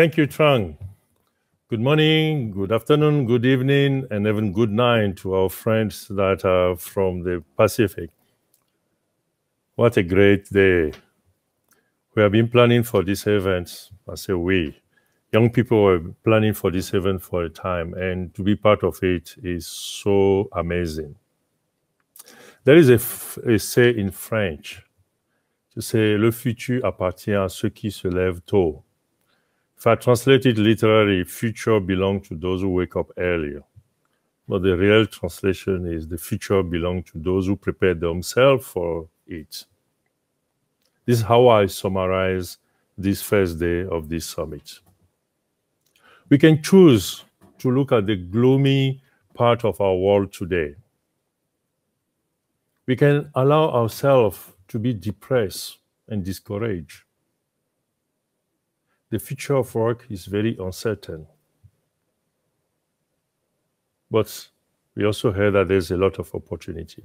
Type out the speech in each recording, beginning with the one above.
Thank you, Trang. Good morning, good afternoon, good evening, and even good night to our friends that are from the Pacific. What a great day. We have been planning for this event. I say we. Young people were planning for this event for a time, and to be part of it is so amazing. There is a, a say in French to say Le futur appartient à ceux qui se lèvent tôt. If I translate it literally, future belongs to those who wake up earlier. But the real translation is the future belongs to those who prepare themselves for it. This is how I summarize this first day of this summit. We can choose to look at the gloomy part of our world today. We can allow ourselves to be depressed and discouraged the future of work is very uncertain. But we also heard that there's a lot of opportunity.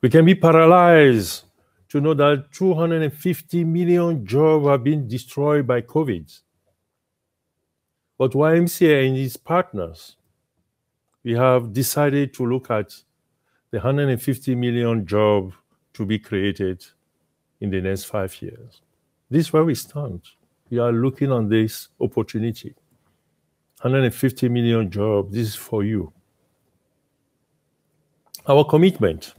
We can be paralyzed to know that 250 million jobs have been destroyed by COVID. But YMCA and its partners, we have decided to look at the 150 million jobs to be created in the next five years. This is where we stand. We are looking on this opportunity. 150 million jobs, this is for you. Our commitment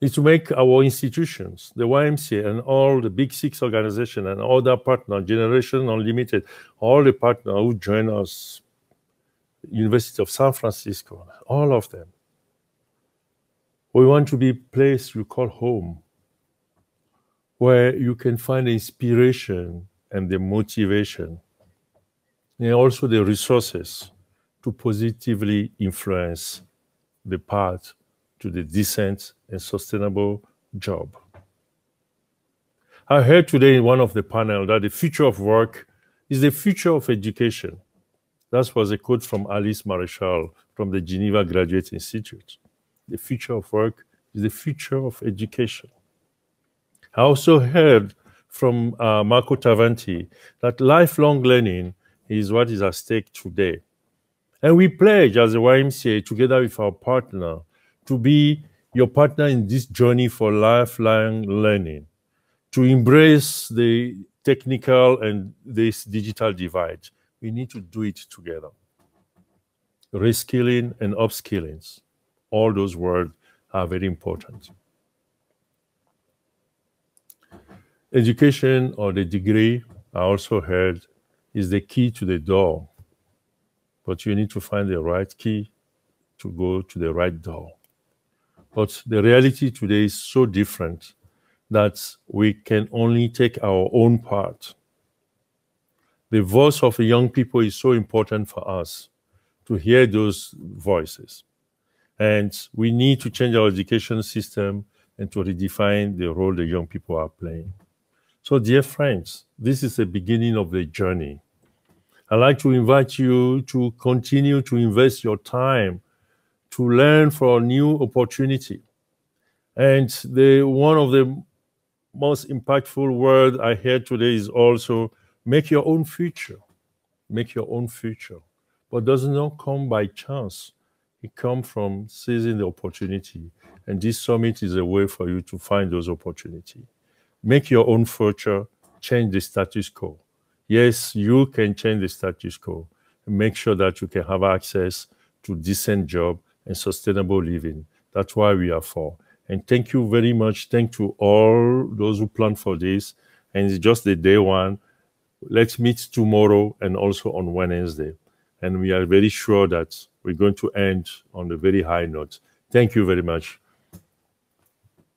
is to make our institutions, the YMCA and all the big six organizations and other partners, Generation Unlimited, all the partners who join us, University of San Francisco, all of them. We want to be a place you call home where you can find inspiration and the motivation and also the resources to positively influence the path to the decent and sustainable job. I heard today in one of the panel that the future of work is the future of education. That was a quote from Alice Maréchal from the Geneva Graduate Institute. The future of work is the future of education. I also heard from uh, Marco Tavanti that lifelong learning is what is at stake today. And we pledge as a YMCA, together with our partner, to be your partner in this journey for lifelong learning, to embrace the technical and this digital divide. We need to do it together. Reskilling and upskilling, all those words are very important. Education or the degree, I also heard, is the key to the door. But you need to find the right key to go to the right door. But the reality today is so different that we can only take our own part. The voice of the young people is so important for us to hear those voices. And we need to change our education system and to redefine the role the young people are playing. So, dear friends, this is the beginning of the journey. I'd like to invite you to continue to invest your time to learn for a new opportunity. And the one of the most impactful words I heard today is also make your own future. Make your own future. But does not come by chance. It comes from seizing the opportunity. And this summit is a way for you to find those opportunities make your own future, change the status quo. Yes, you can change the status quo. Make sure that you can have access to decent job and sustainable living. That's why we are for. And thank you very much. Thank to all those who planned for this. And it's just the day one. Let's meet tomorrow and also on Wednesday. And we are very sure that we're going to end on a very high note. Thank you very much.